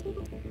Arati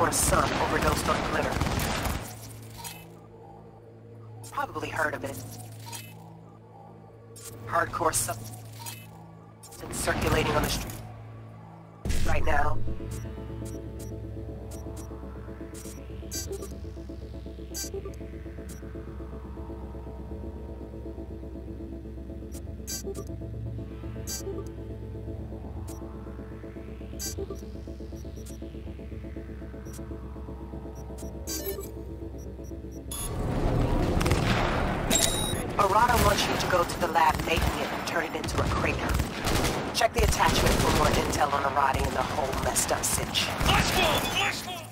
Kapoor's son overdosed on glitter. Probably heard of it. Hardcore substance circulating on the street. Right now. Arata wants you to go to the lab making it and turn it into a crater. Check the attachment for more intel on Arati and the whole messed up cinch. Let's! Let's!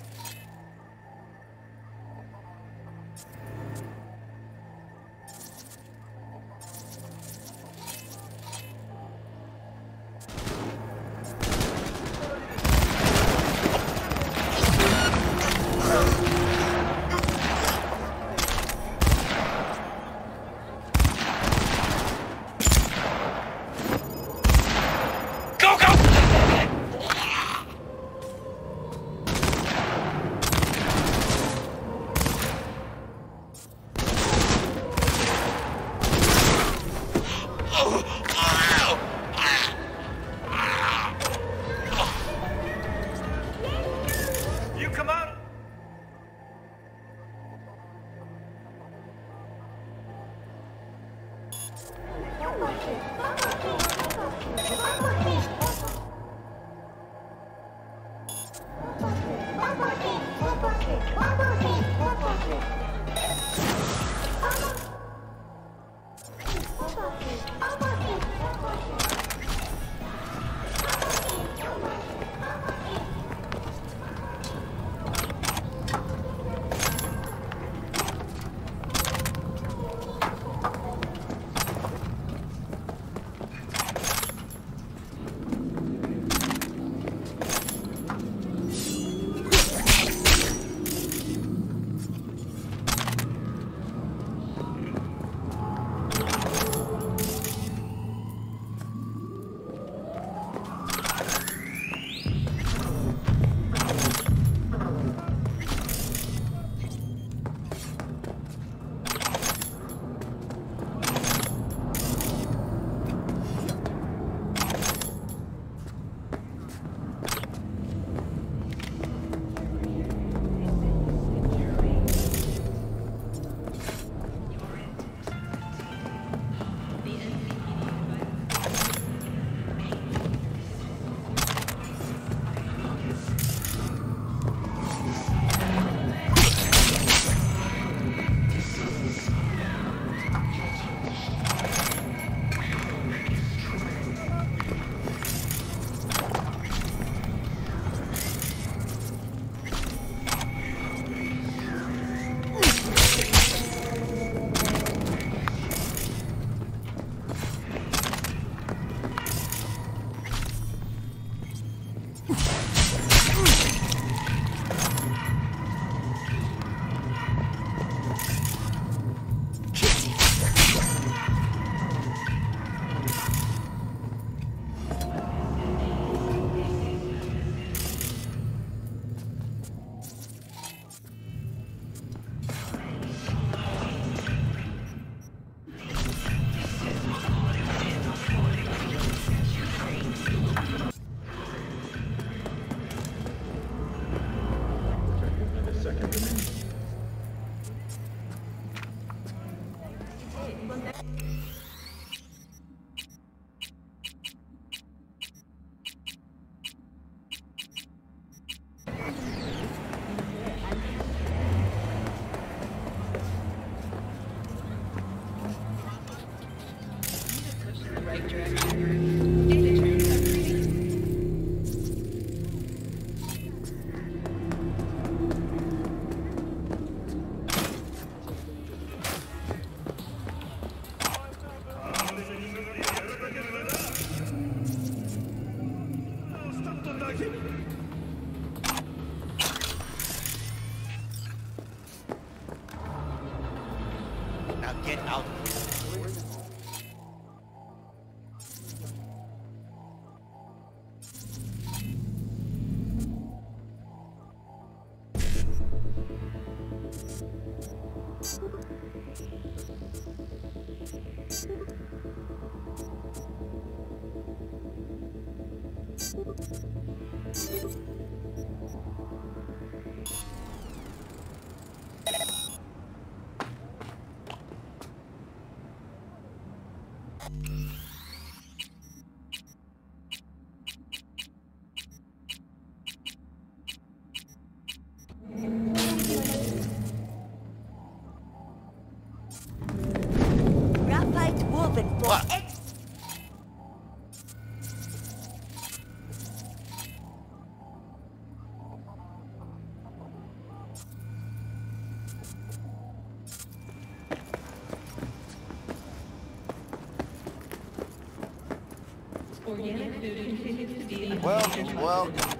Well, well...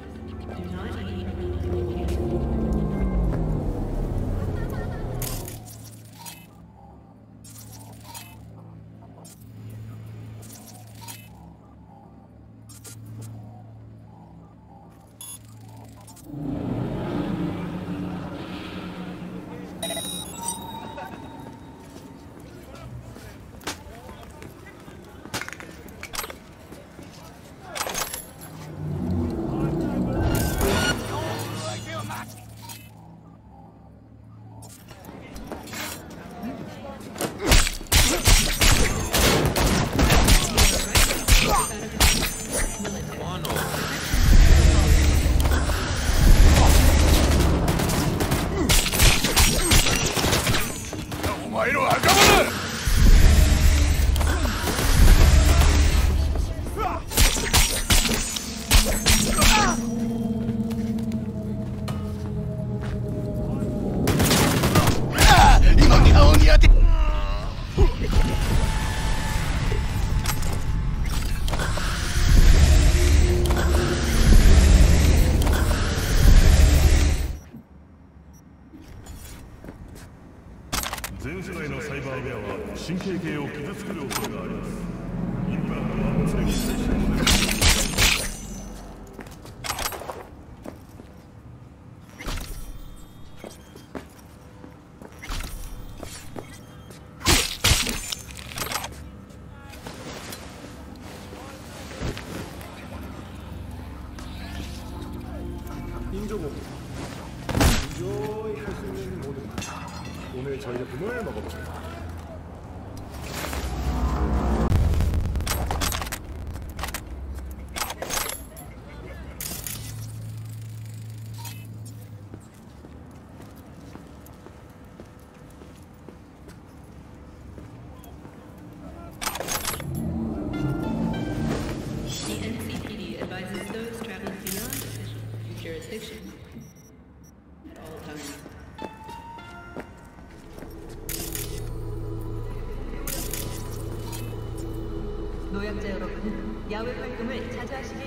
야외 활동을 자주 하시는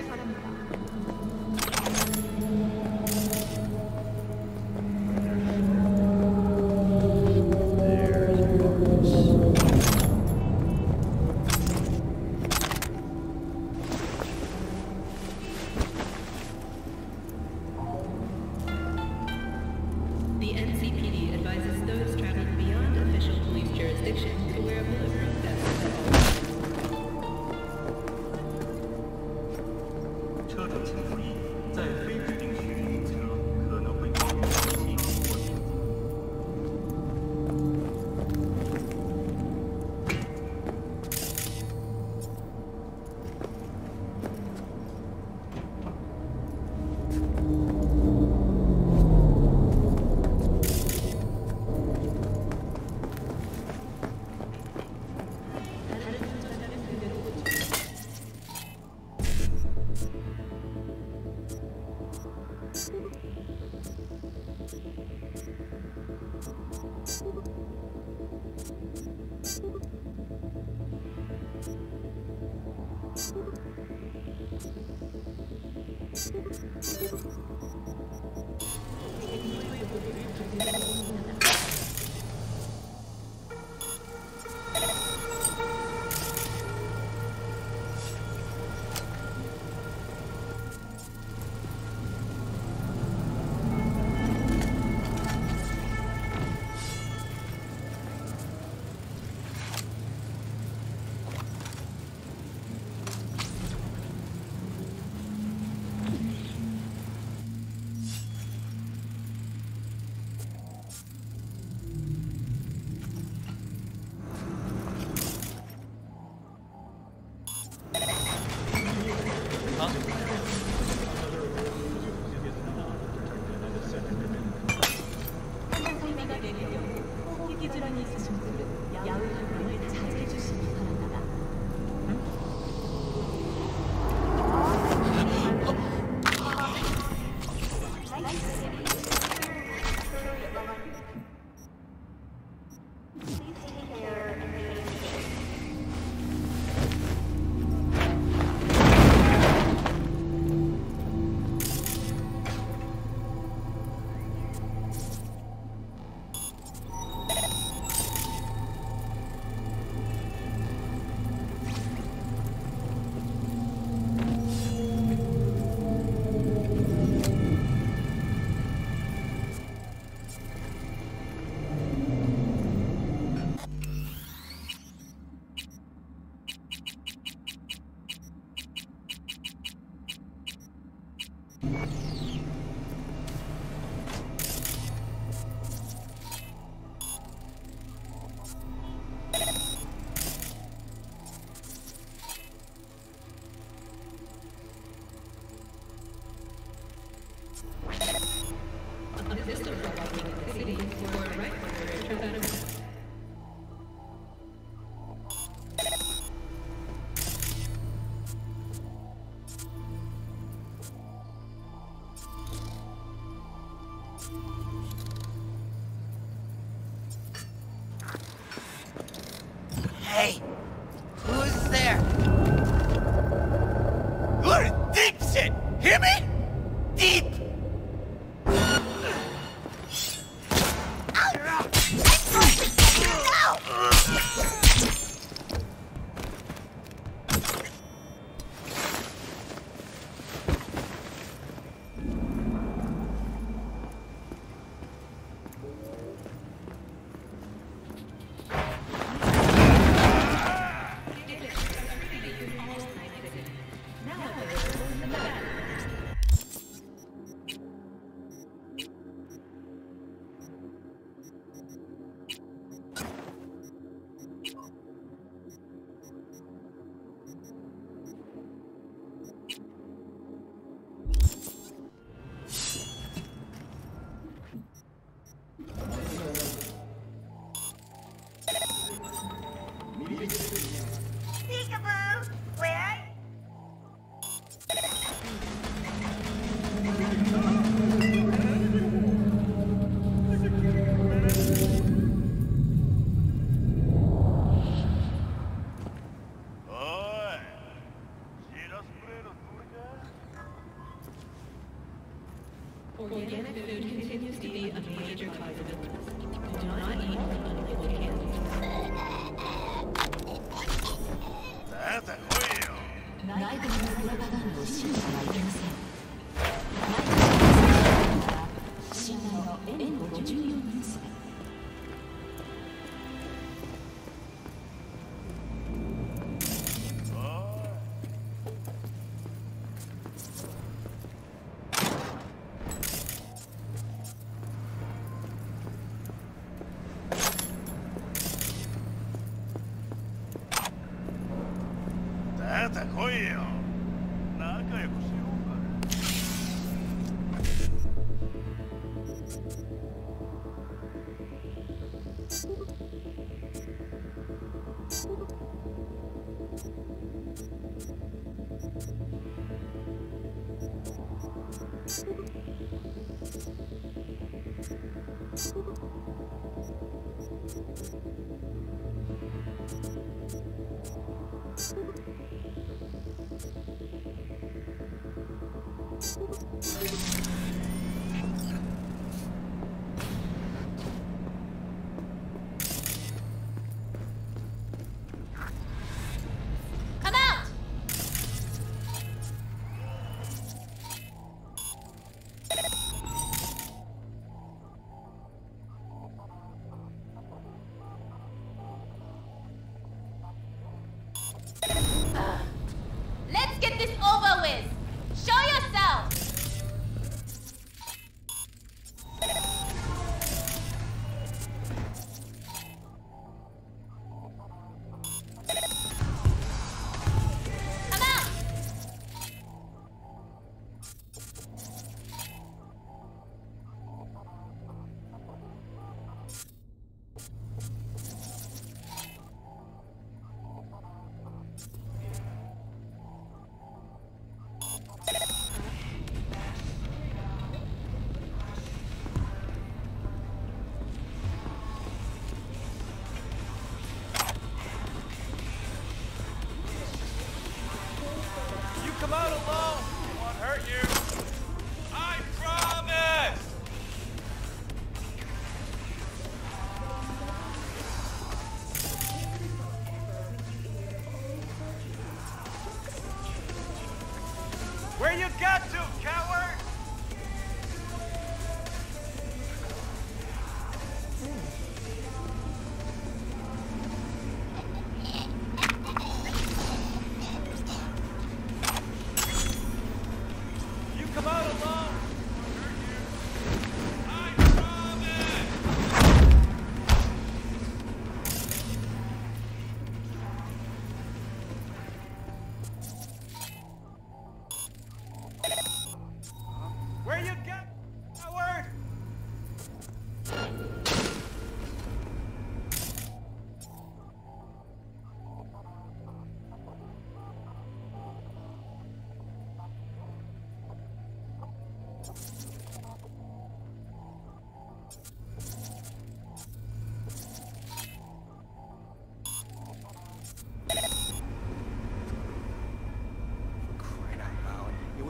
A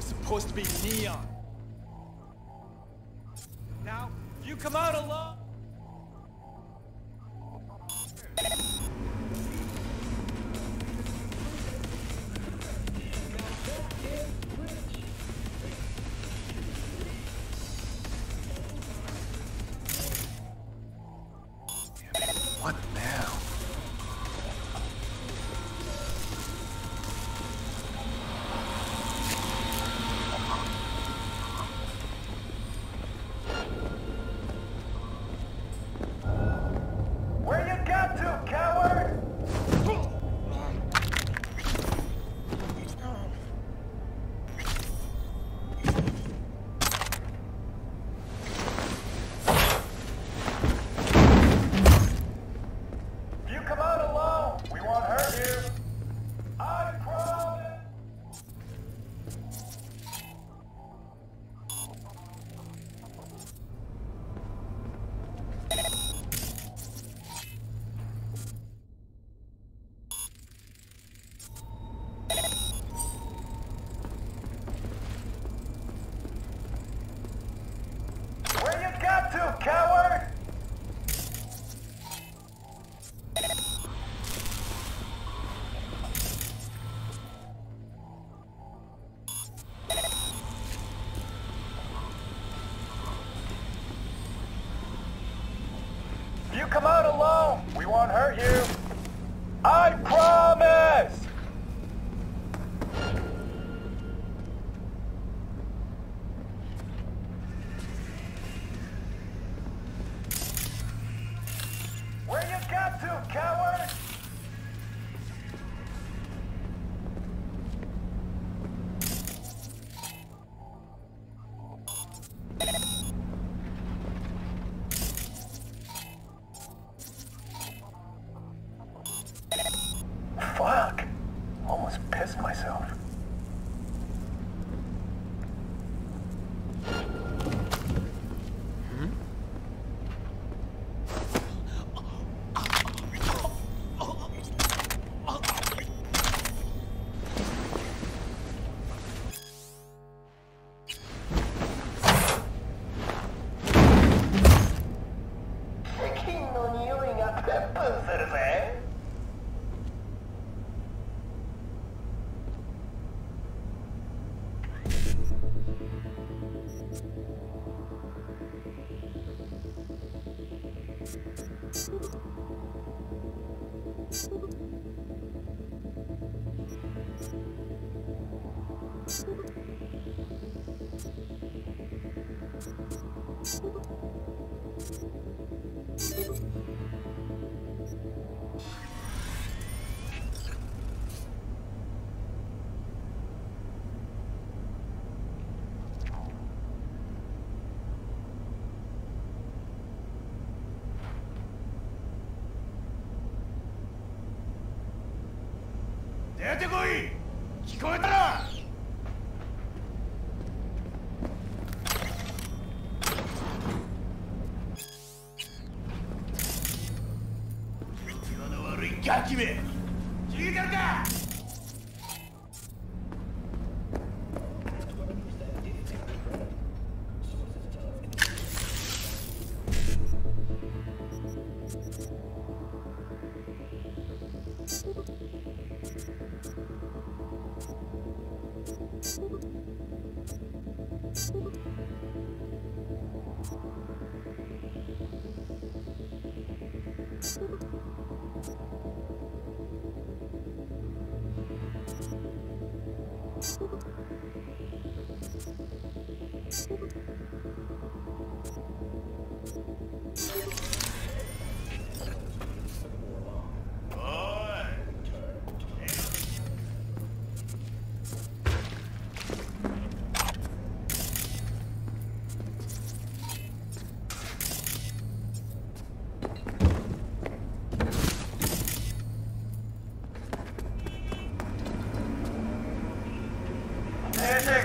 was supposed to be neon. Now, you come out alone... won't hurt you. Thank you. 出てこい！聞こえたら！ガキめ！Take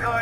off.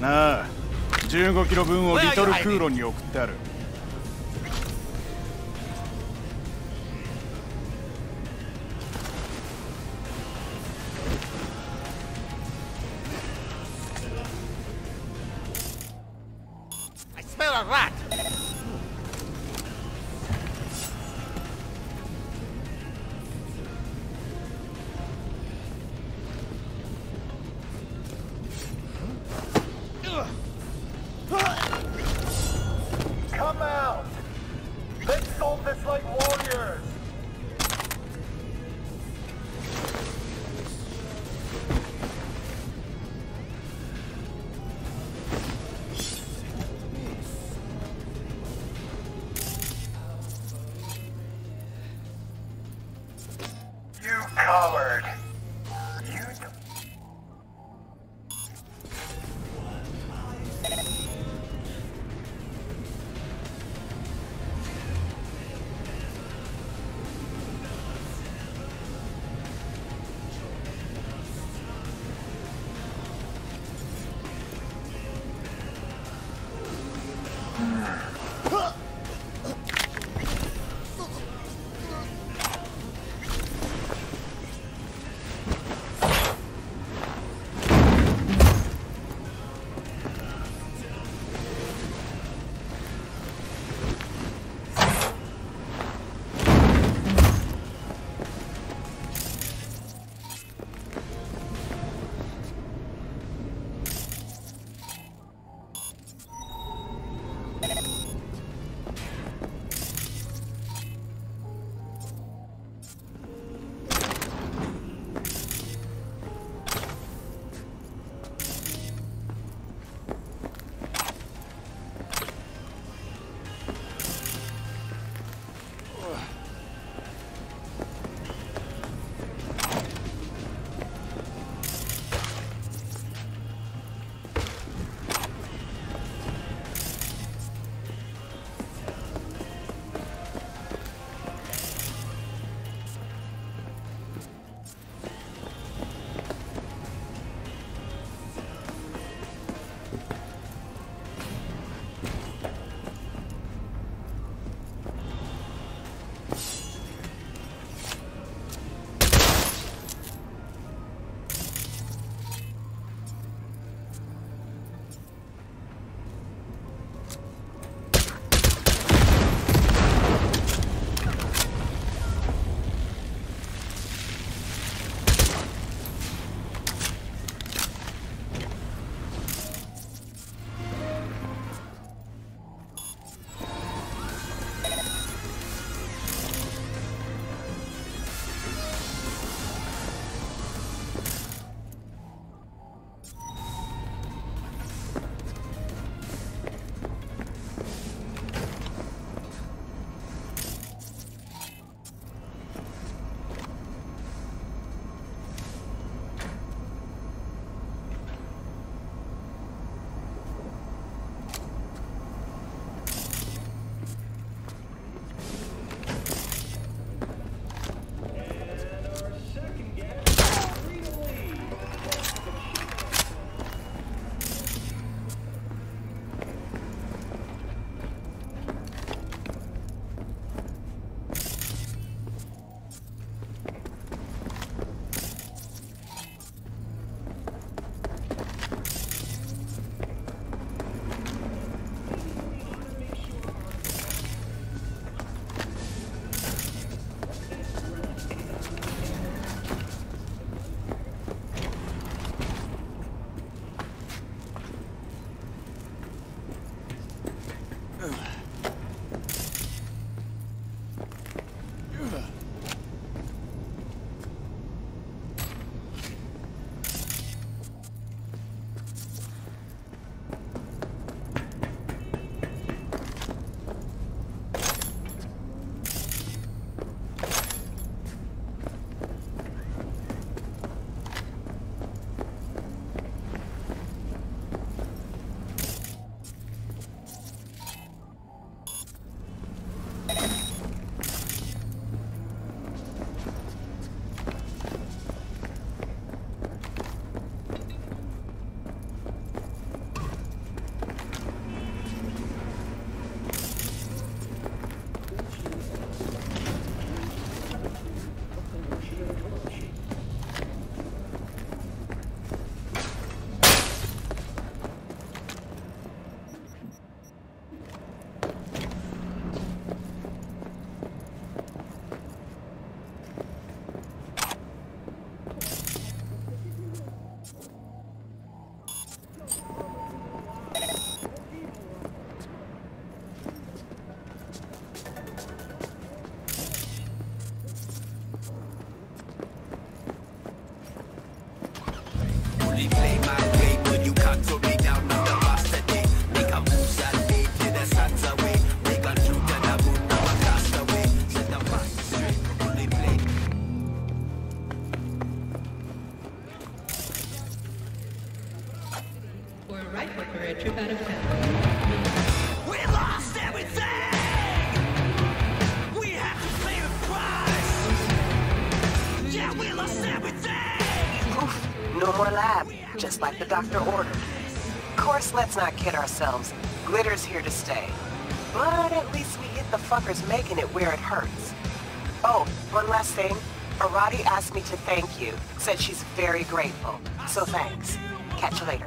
なあ15キロ分をリトル空論に送ってある。glitter's here to stay. But at least we hit the fuckers making it where it hurts. Oh, one last thing. Arati asked me to thank you, said she's very grateful. So thanks. Catch you later.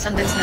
Something's.